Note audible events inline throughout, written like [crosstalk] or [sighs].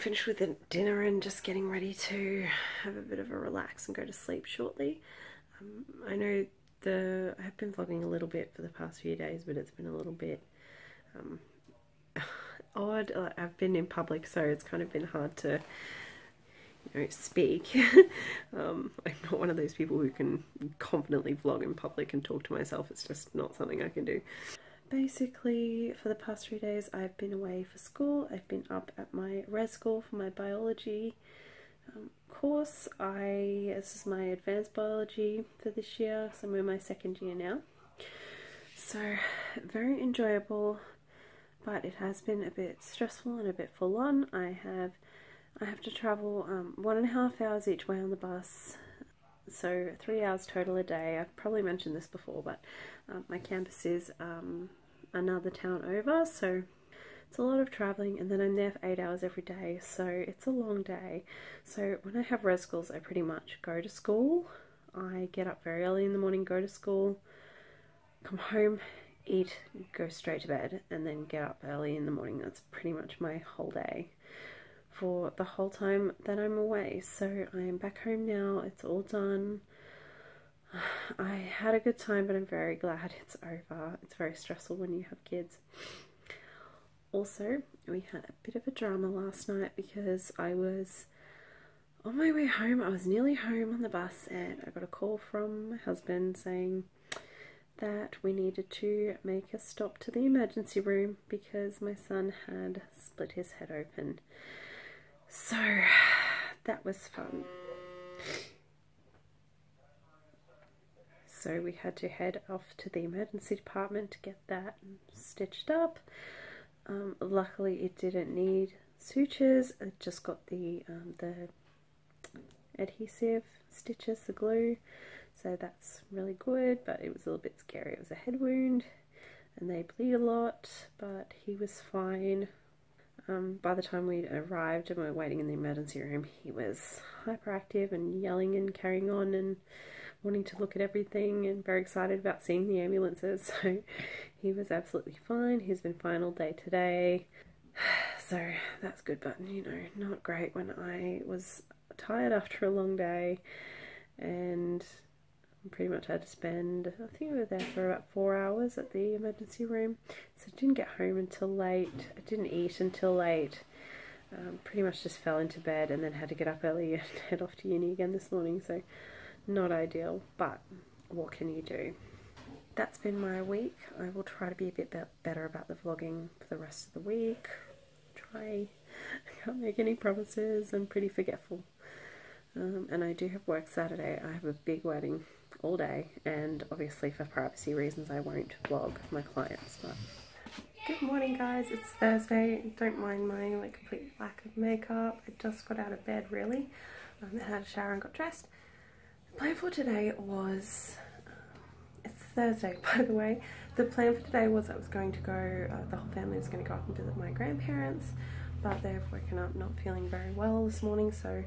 finished with dinner and just getting ready to have a bit of a relax and go to sleep shortly. Um, I know the I have been vlogging a little bit for the past few days, but it's been a little bit um, [sighs] odd. I've been in public, so it's kind of been hard to you know, speak. [laughs] um, I'm not one of those people who can confidently vlog in public and talk to myself. It's just not something I can do. Basically, for the past three days, I've been away for school. I've been up at my res school for my biology um, course. I this is my advanced biology for this year, so I'm in my second year now. So very enjoyable, but it has been a bit stressful and a bit full on. I have I have to travel um, one and a half hours each way on the bus, so three hours total a day. I've probably mentioned this before, but um, my campus is um, another town over, so it's a lot of traveling, and then I'm there for eight hours every day, so it's a long day. So when I have res schools, I pretty much go to school. I get up very early in the morning, go to school, come home, eat, go straight to bed, and then get up early in the morning. That's pretty much my whole day for the whole time that I'm away. So I am back home now. It's all done. I had a good time, but I'm very glad it's over. It's very stressful when you have kids. Also, we had a bit of a drama last night because I was on my way home. I was nearly home on the bus, and I got a call from my husband saying that we needed to make a stop to the emergency room because my son had split his head open. So [sighs] that was fun. So we had to head off to the emergency department to get that stitched up. Um, luckily, it didn't need sutures. It just got the um, the adhesive stitches, the glue. So that's really good, but it was a little bit scary. It was a head wound, and they bleed a lot, but he was fine. Um, by the time we arrived and we were waiting in the emergency room, he was hyperactive and yelling and carrying on and wanting to look at everything and very excited about seeing the ambulances. [laughs] So he was absolutely fine. He's been fine all day today. [sighs] So that's good, but you know, not great when I was tired after a long day and pretty much had to spend, I think we were there for about four hours at the emergency room. So I didn't get home until late. I didn't eat until late. Um, pretty much just fell into bed and then had to get up early [laughs] and head off to uni again this morning. So not ideal, but what can you do? That's been my week. I will try to be a bit better about the vlogging for the rest of the week. Try. I [laughs] can't make any promises. I'm pretty forgetful. Um, and I do have work Saturday. I have a big wedding all day, and obviously for privacy reasons, I won't vlog my clients. But good morning, guys. It's Thursday. Don't mind my like complete lack of makeup. I just got out of bed, really. Um, I had a shower and got dressed. Plan for today was, it's Thursday [laughs] by the way, the plan for today was I was going to go, uh, the whole family was going to go up and visit my grandparents, but they've woken up not feeling very well this morning, so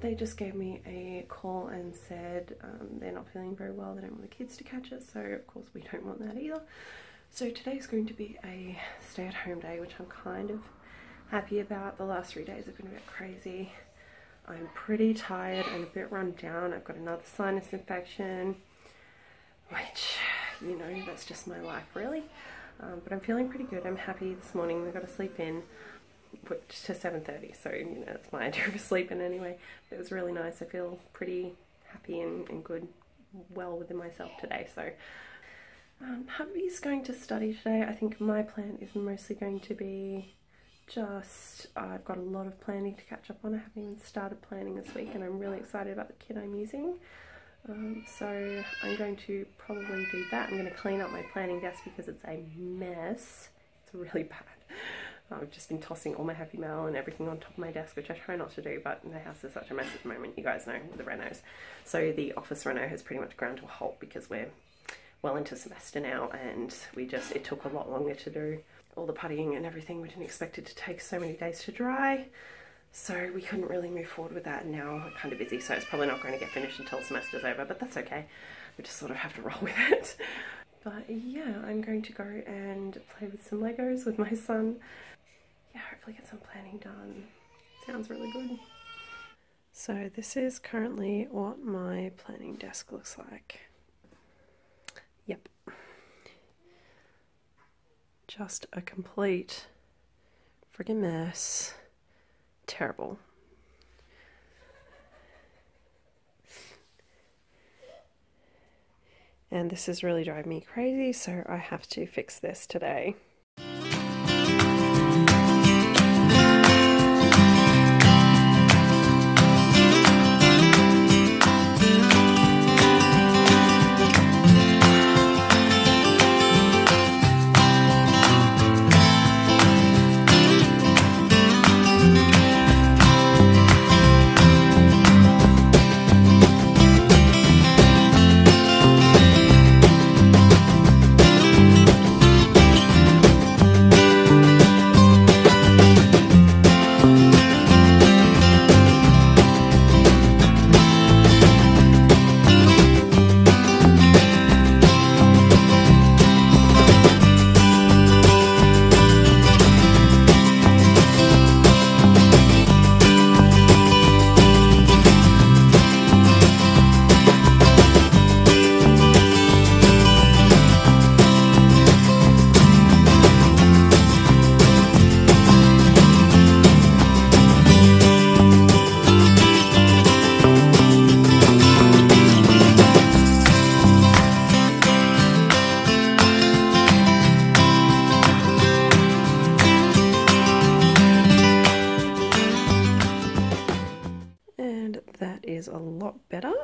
they just gave me a call and said um, they're not feeling very well, they don't want the kids to catch it, so of course we don't want that either. So today is going to be a stay at home day, which I'm kind of happy about. The last three days have been a bit crazy. I'm pretty tired and a bit run down. I've got another sinus infection, which, you know, that's just my life really. Um, but I'm feeling pretty good. I'm happy this morning. We got to sleep in which to 7.30, so, you know, that's my [laughs] idea of a sleep in anyway. It was really nice. I feel pretty happy and, and good, well within myself today. So, um, hubby's going to study today. I think my plan is mostly going to be just I've got a lot of planning to catch up on. I haven't even started planning this week and I'm really excited about the kit I'm using. Um, so I'm going to probably do that. I'm going to clean up my planning desk because it's a mess. It's really bad. I've just been tossing all my Happy Mail and everything on top of my desk, which I try not to do, but the house is such a mess at the moment, you guys know, the renos. So the office reno has pretty much ground to a halt because we're well into semester now and we just, it took a lot longer to do all the puttying and everything. We didn't expect it to take so many days to dry. So we couldn't really move forward with that. And now we're kind of busy, so it's probably not going to get finished until semester's over, but that's okay. we just sort of have to [laughs] roll with it. But yeah, I'm going to go and play with some Legos with my son. Yeah, hopefully get some planning done. Sounds really good. So this is currently what my planning desk looks like. Yep. Just a complete friggin' mess. Terrible. And this is really driving me crazy, so I have to fix this today. Better.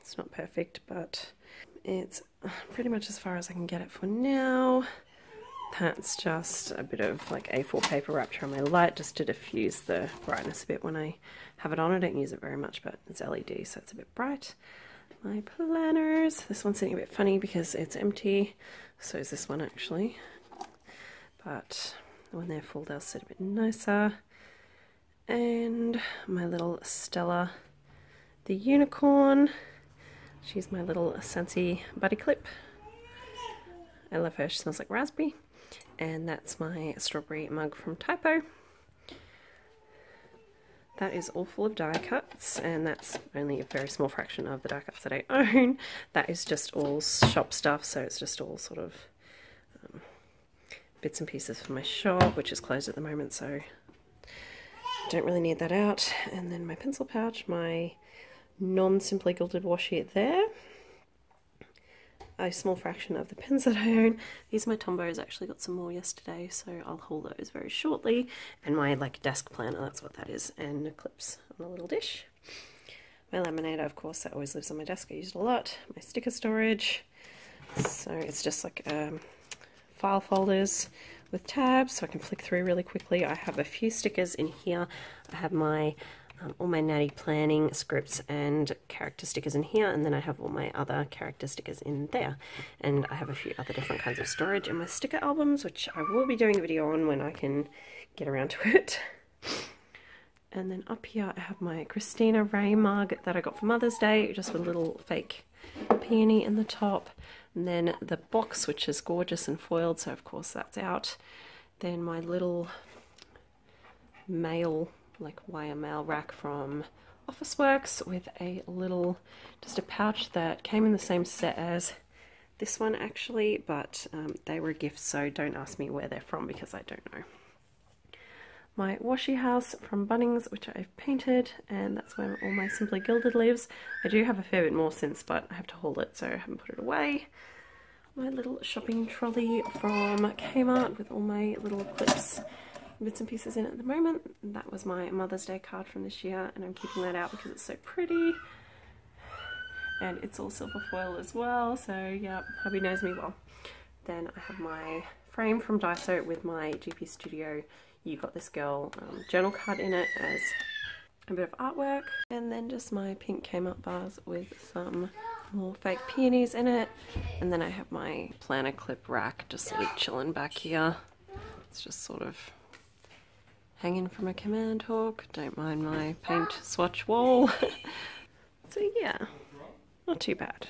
It's not perfect, but it's pretty much as far as I can get it for now. That's just a bit of like A4 paper wrapped around my light just to diffuse the brightness a bit when I have it on. I don't use it very much, but it's LED, so it's a bit bright. My planners. This one's sitting a bit funny because it's empty. So is this one actually. But when they're full, they'll sit a bit nicer. And my little Stella the unicorn. She's my little Scentsy buddy clip. I love her. She smells like raspberry. And that's my strawberry mug from Typo. That is all full of die cuts, and that's only a very small fraction of the die cuts that I own. That is just all shop stuff, so it's just all sort of um, bits and pieces for my shop, which is closed at the moment, so don't really need that out. And then my pencil pouch, my non-simply gilded washi there. A small fraction of the pens that I own. These are my Tombows, actually got some more yesterday, so I'll haul those very shortly. And my like desk planner, that's what that is, and clips on a little dish. My laminator, of course, that always lives on my desk, I use it a lot. My sticker storage, so it's just like um, file folders with tabs, so I can flick through really quickly. I have a few stickers in here. I have my um, all my Nati Planning scripts and character stickers in here and then I have all my other character stickers in there. And I have a few other different kinds of storage in my sticker albums which I will be doing a video on when I can get around to it. And then up here I have my Christina Ray mug that I got for Mother's Day just with a little fake peony in the top. And then the box which is gorgeous and foiled so of course that's out. Then my little mail like mail rack from Officeworks with a little, just a pouch that came in the same set as this one actually, but um, they were gifts, so don't ask me where they're from because I don't know. My washi house from Bunnings, which I've painted, and that's where all my Simply Gilded lives. I do have a fair bit more since, but I have to hold it, so I haven't put it away. My little shopping trolley from Kmart with all my little clips bits and pieces in at the moment. That was my Mother's Day card from this year and I'm keeping that out because it's so pretty. And it's all silver foil as well, so yeah, hubby knows me well. Then I have my frame from Daiso with my GP Studio You Got This Girl um, journal card in it as a bit of artwork. And then just my pink Kmart bars with some more fake peonies in it. And then I have my planner clip rack just sort of chilling back here. It's just sort of hanging from a command hook. Don't mind my paint swatch wall. [laughs] so yeah, not too bad.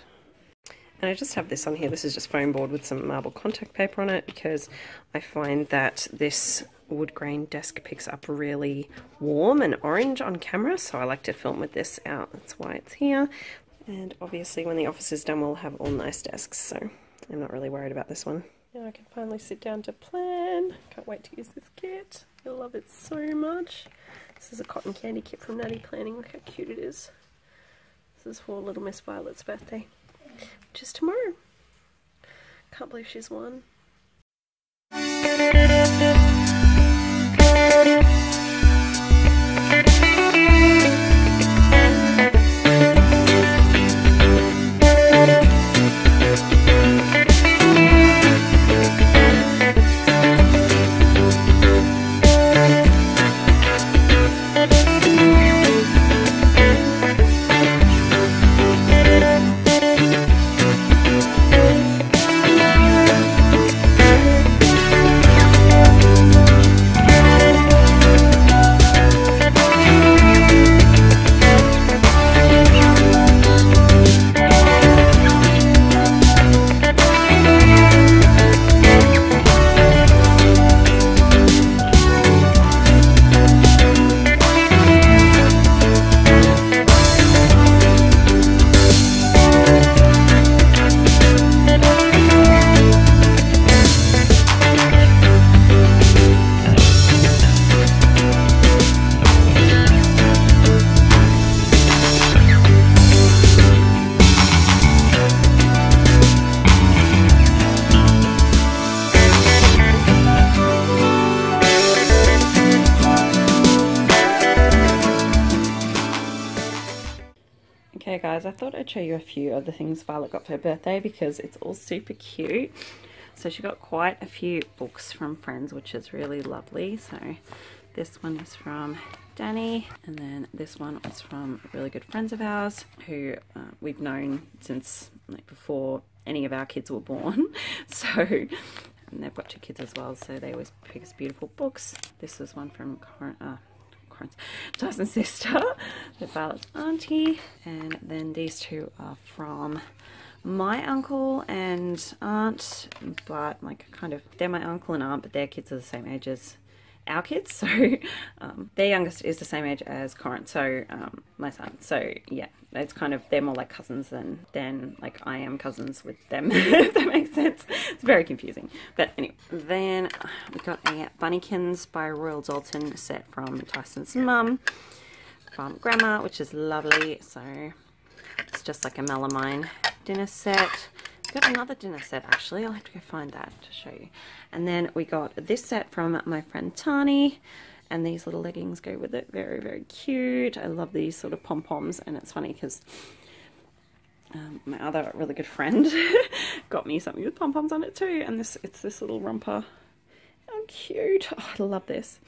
And I just have this on here. This is just foam board with some marble contact paper on it because I find that this wood grain desk picks up really warm and orange on camera. So I like to film with this out. That's why it's here. And obviously when the office is done, we'll have all nice desks. So I'm not really worried about this one. Now I can finally sit down to plan. Can't wait to use this kit. I love it so much. This is a cotton candy kit from Nati Planning. Look how cute it is. This is for little Miss Violet's birthday, which is tomorrow. Can't believe she's one. You a few of the things Violet got for her birthday because it's all super cute. So she got quite a few books from friends, which is really lovely. So this one is from Danny, and then this one was from really good friends of ours who uh, we've known since like before any of our kids were born. [laughs] So, and they've got two kids as well, so they always pick us beautiful books. This was one from Corin, uh, Tyson's sister, the Violet's auntie, and then these two are from my uncle and aunt, but like kind of they're my uncle and aunt, but their kids are the same age as our kids. [laughs] So um, their youngest is the same age as Corin, so um, my son. So yeah, it's kind of they're more like cousins than than like I am cousins with them. [laughs] if that makes sense. It's very confusing. But anyway, then we got a Bunnykins by Royal Doulton set from Tyson's mum from Grandma, which is lovely. So it's just like a melamine dinner set got another dinner set actually. I'll have to go find that to show you. And then we got this set from my friend Tani. And these little leggings go with it. Very, very cute. I love these sort of pom-poms. And it's funny because um, my other really good friend [laughs] got me something with pom-poms on it too. And this it's this little romper. How cute. Oh, I love this.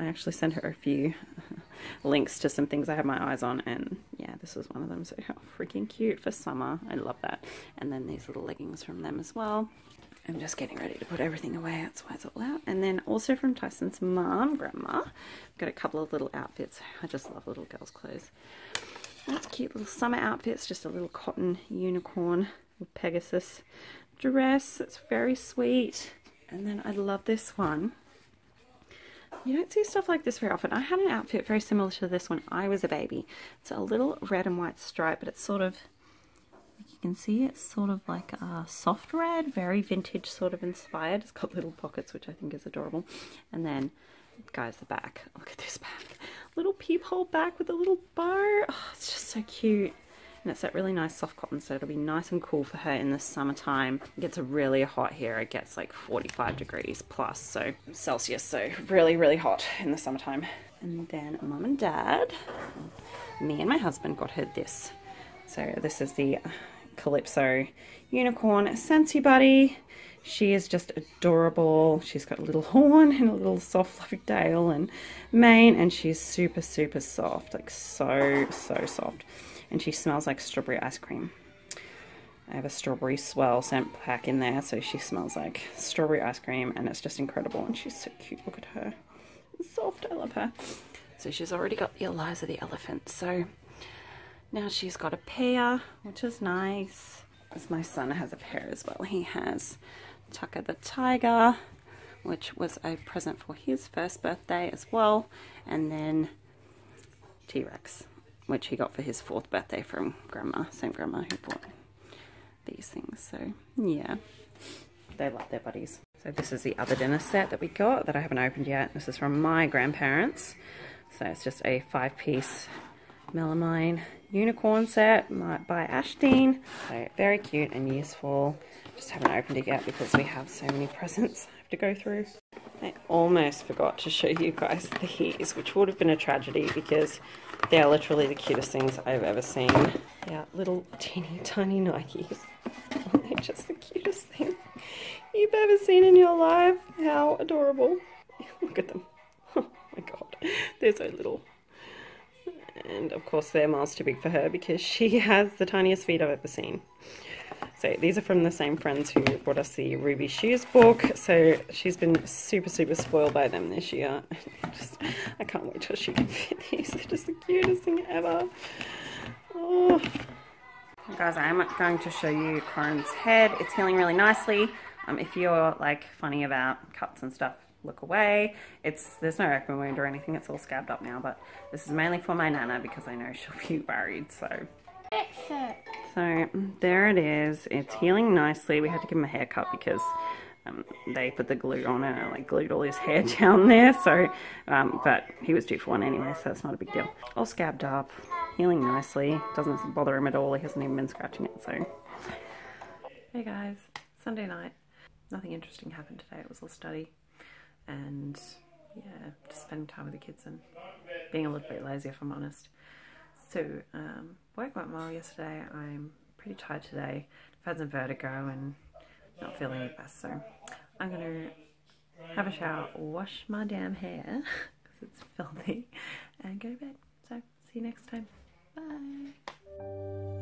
I actually sent her a few [laughs] links to some things I have my eyes on, and yeah, this was one of them. So how freaking cute for summer! I love that. And then these little leggings from them as well. I'm just getting ready to put everything away. That's why it's all out. And then also from Tyson's mom, grandma, got a couple of little outfits. I just love little girls' clothes. That's cute little summer outfits. Just a little cotton unicorn Pegasus dress. It's very sweet. And then I love this one. You don't see stuff like this very often. I had an outfit very similar to this when I was a baby. It's a little red and white stripe, but it's sort of, like you can see it's sort of like a soft red, very vintage sort of inspired. It's got little pockets, which I think is adorable. And then, guys, the back. Look at this back. Little peephole back with a little bow. Oh, it's just so cute and it's that really nice soft cotton so it'll be nice and cool for her in the summertime. It gets really hot here. It gets like 45 degrees plus so celsius so really really hot in the summertime. And then mom and dad me and my husband got her this. So this is the calypso unicorn Scentsy buddy. She is just adorable. She's got a little horn and a little soft fluffy tail and mane and she's super super soft like so so soft and she smells like strawberry ice cream. I have a strawberry swell scent pack in there, so she smells like strawberry ice cream, and it's just incredible. And she's so cute. Look at her. Soft. I love her. So she's already got the Eliza the elephant. So now she's got a pair, which is nice. As my son has a pair as well. He has Tucker the Tiger, which was a present for his first birthday as well, and then T-Rex, which he got for his fourth birthday from grandma, same grandma who bought these things. So yeah, they love their buddies. So this is the other dinner set that we got that I haven't opened yet. This is from my grandparents. So it's just a five piece melamine unicorn set by Ashton. So very cute and useful. Just haven't opened it yet because we have so many [laughs] presents I have to go through. Almost forgot to show you guys these, which would have been a tragedy because they're literally the cutest things I've ever seen. Yeah, little teeny tiny Nikes. [laughs] they're just the cutest thing you've ever seen in your life. How adorable. [laughs] Look at them. [laughs] Oh my god, they're so little. And of course they're miles too big for her because she has the tiniest feet I've ever seen. So these are from the same friends who brought us the Ruby Shoes book. So she's been super, super spoiled by them this year. [laughs] just, I can't wait till she can [laughs] fit these. They're just the cutest thing ever. Oh. Guys, I'm going to show you Corin's head. It's healing really nicely. Um, if you're like funny about cuts and stuff, look away. It's There's no open wound or anything. It's all scabbed up now, but this is mainly for my Nana because I know she'll be [laughs] worried. So so there it is. It's healing nicely. We had to give him a haircut because um, they put the glue on it and like glued all his hair [laughs] down there. So, um, but he was due for one anyway, so it's not a big deal. All scabbed up, healing nicely. Doesn't bother him at all. He hasn't even been scratching it. So, hey guys, Sunday night. Nothing interesting happened today. It was all study and yeah, just spending time with the kids and being a little bit lazy if I'm honest. So, um, work went well yesterday. I'm pretty tired today. I've had some vertigo and not feeling the best. So, I'm going to have a shower, wash my damn hair [laughs] because it's filthy, and go to bed. So, see you next time. Bye.